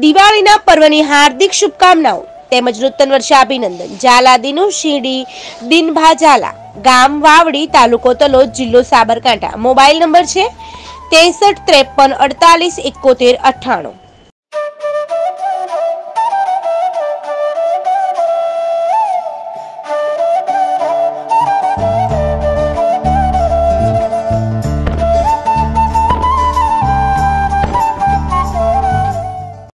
દિવાળીના પર્વની હાર્દિક શુભકામનાઓ તેમજ નૂતન વર્ષે અભિનંદન. ઝાલાદીનું શીડી દિનભા ઝાલા. ગામ વાવડી, તાલુકો તલોદ, જિલ્લો સાબરકાંઠા. મોબાઈલ નંબર છે ત્રેસઠ ત્રેપન અડતાલીસ એકોતેર અઠ્ઠાણું.